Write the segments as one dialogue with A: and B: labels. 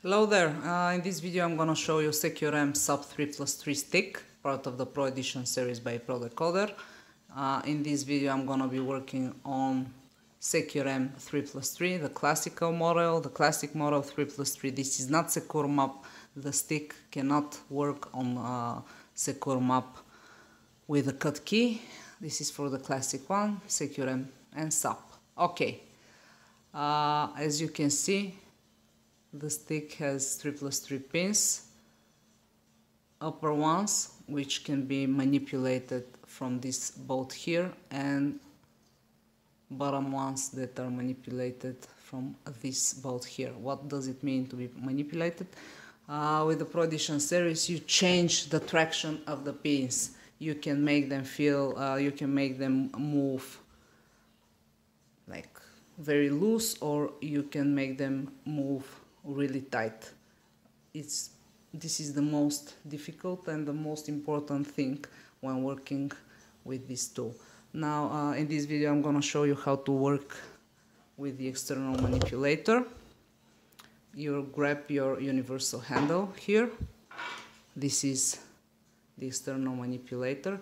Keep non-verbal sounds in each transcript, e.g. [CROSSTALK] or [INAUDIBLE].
A: Hello there, uh, in this video I'm gonna show you Securemme SAB 3 plus 3 stick, part of the Pro Edition series by ProDecoder. Uh, in this video I'm gonna be working on Securemme 3 plus 3, the classical model, the classic model 3 plus 3. This is not Securmap, the stick cannot work on uh, Securmap with a cut key. This is for the classic one, Securemme and SAB. Okay, uh, as you can see, the stick has 3 plus 3 pins, upper ones, which can be manipulated from this bolt here, and bottom ones that are manipulated from this bolt here. What does it mean to be manipulated? Uh, with the Pro series, you change the traction of the pins. You can make them feel, uh, you can make them move like very loose or you can make them move really tight. It's this is the most difficult and the most important thing when working with this tool. Now uh, in this video I'm gonna show you how to work with the external manipulator. You grab your universal handle here. This is the external manipulator.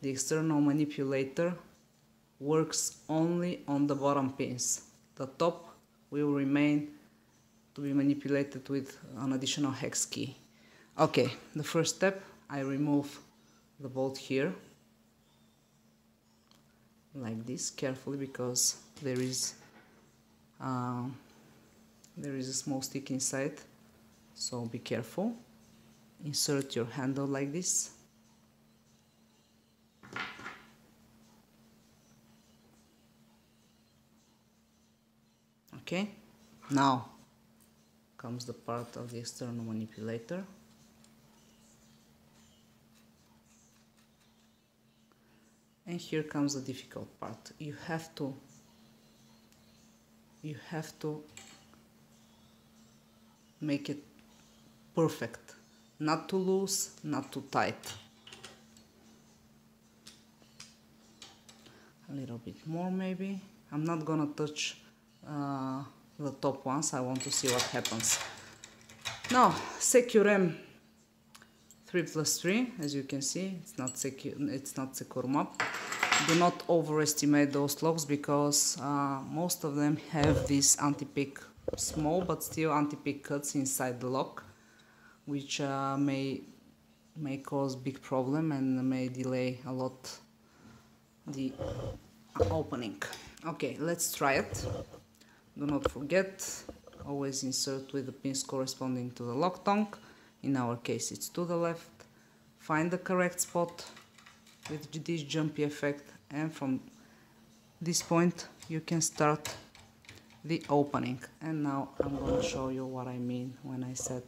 A: The external manipulator works only on the bottom pins. The top will remain to be manipulated with an additional hex key. Okay, the first step, I remove the bolt here like this carefully because there is uh, there is a small stick inside. So be careful. Insert your handle like this. Okay now comes the part of the external manipulator. And here comes the difficult part. You have to you have to make it perfect. Not too loose not too tight. A little bit more maybe. I'm not gonna touch uh, the top ones. I want to see what happens. Now Securemme 3 plus 3 as you can see it's not secure it's not secure map. Do not overestimate those locks because uh, most of them have this anti-pick small but still anti-pick cuts inside the lock which uh, may may cause big problem and may delay a lot the opening. Okay let's try it do not forget always insert with the pins corresponding to the lock tongue. In our case it's to the left. Find the correct spot with this jumpy effect and from this point you can start the opening. And now I'm going to show you what I mean when I said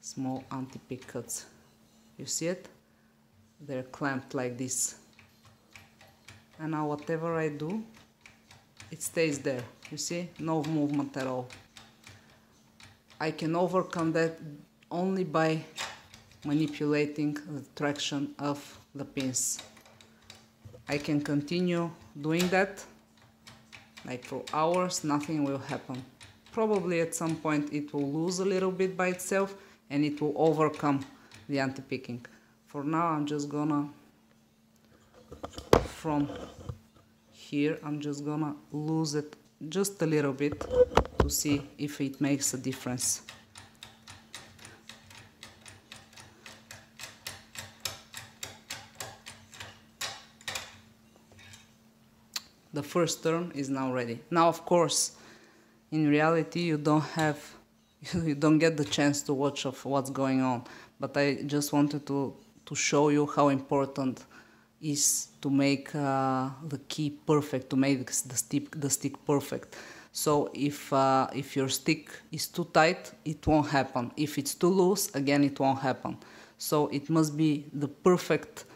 A: small anti-pick cuts you see it? They're clamped like this. And now whatever I do it stays there you see? No movement at all. I can overcome that only by manipulating the traction of the pins. I can continue doing that like for hours. Nothing will happen. Probably at some point it will lose a little bit by itself and it will overcome the anti-picking. For now I'm just gonna from here I'm just gonna lose it just a little bit to see if it makes a difference the first turn is now ready. Now, of course, in reality, you don't have, [LAUGHS] you don't get the chance to watch of what's going on. But I just wanted to to show you how important is to make uh, the key perfect, to make the stick the stick perfect. So if uh, if your stick is too tight, it won't happen. If it's too loose, again, it won't happen. So it must be the perfect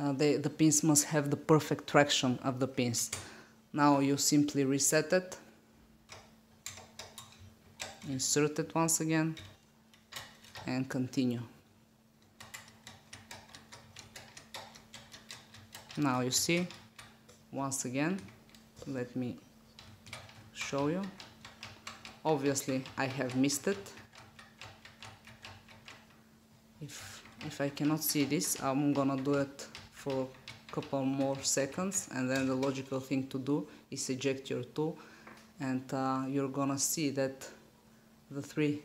A: uh, the, the pins must have the perfect traction of the pins. Now you simply reset it, insert it once again and continue. Now you see, once again, let me show you. Obviously I have missed it if if I cannot see this I'm gonna do it for a couple more seconds and then the logical thing to do is eject your tool and uh, you're gonna see that the three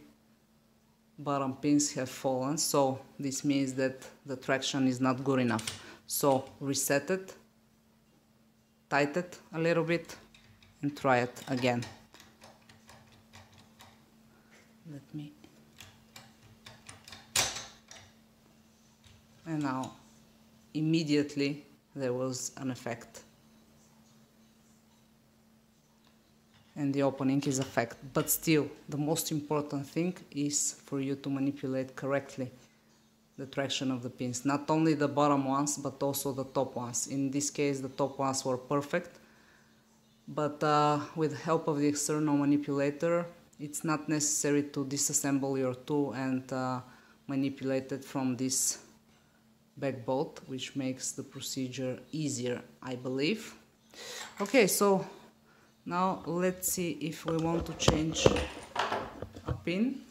A: bottom pins have fallen so this means that the traction is not good enough so reset it tighten it a little bit and try it again. Let me. And now immediately there was an effect. And the opening is effect. But still the most important thing is for you to manipulate correctly the traction of the pins. Not only the bottom ones but also the top ones. In this case the top ones were perfect. But uh, with the help of the external manipulator it's not necessary to disassemble your tool and uh, manipulate it from this back bolt which makes the procedure easier I believe. Okay so now let's see if we want to change a pin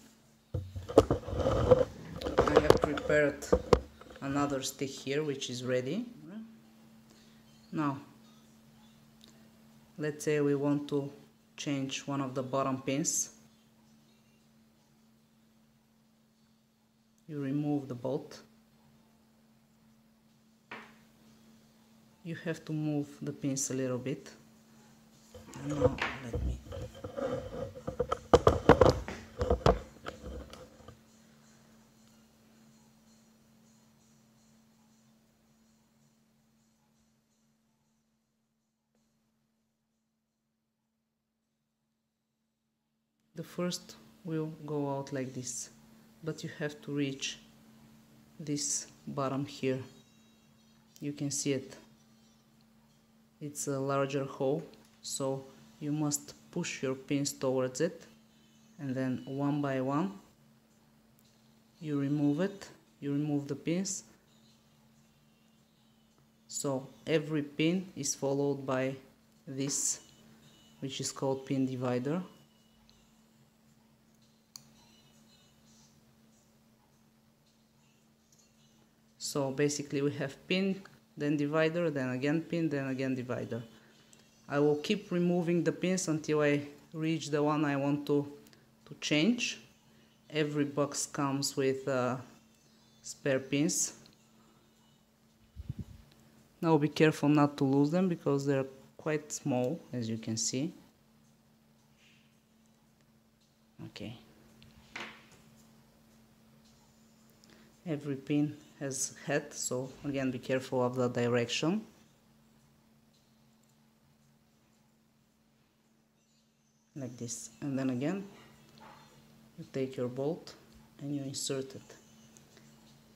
A: I have prepared another stick here which is ready. Now let's say we want to change one of the bottom pins. You remove the bolt. You have to move the pins a little bit. Now let me the first will go out like this but you have to reach this bottom here. You can see it. It's a larger hole so you must push your pins towards it and then one by one you remove it you remove the pins. So every pin is followed by this which is called pin divider so basically we have pin then divider then again pin then again divider. I will keep removing the pins until I reach the one I want to to change. Every box comes with uh, spare pins. Now be careful not to lose them because they're quite small as you can see. Okay. Every pin has head so again be careful of the direction. Like this. And then again you take your bolt and you insert it.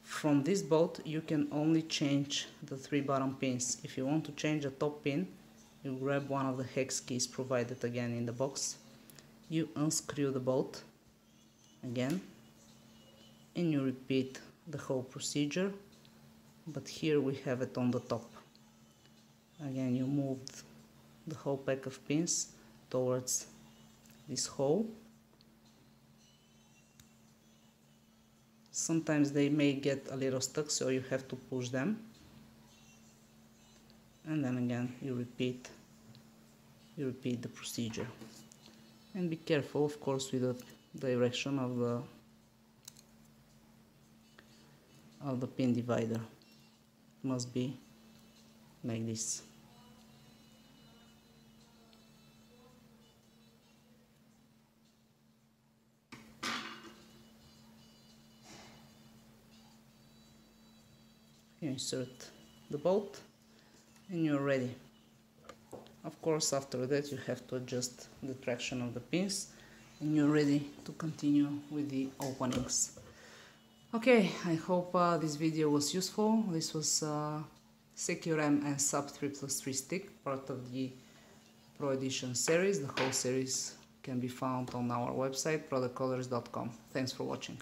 A: From this bolt you can only change the three bottom pins. If you want to change the top pin you grab one of the hex keys provided again in the box. You unscrew the bolt again and you repeat the whole procedure but here we have it on the top. Again you move the whole pack of pins towards this hole. Sometimes they may get a little stuck so you have to push them. And then again you repeat you repeat the procedure. And be careful of course with the direction of the of the pin divider. Must be like this. You insert the bolt and you're ready. Of course after that you have to adjust the traction of the pins and you're ready to continue with the openings Okay, I hope uh, this video was useful. This was uh, and SAB 3 plus 3 stick, part of the Pro Edition series. The whole series can be found on our website, prodecoders.com. Thanks for watching.